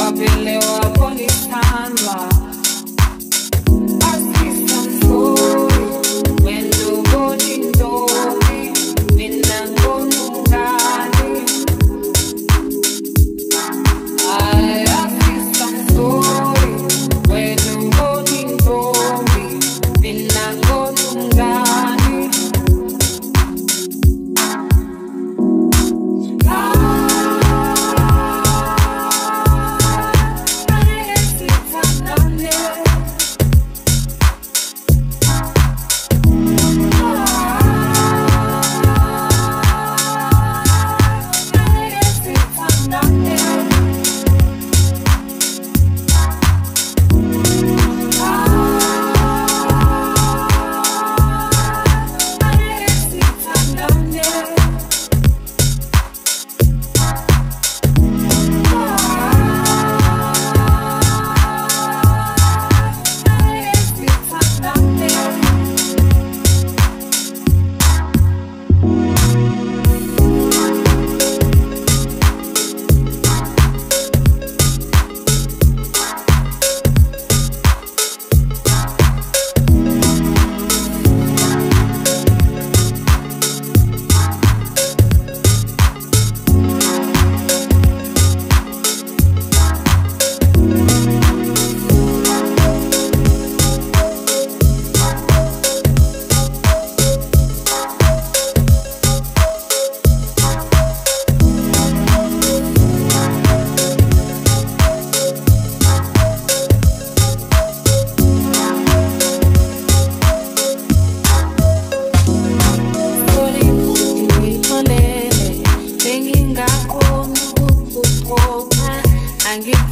Wapendwa wako ni tamba Bye.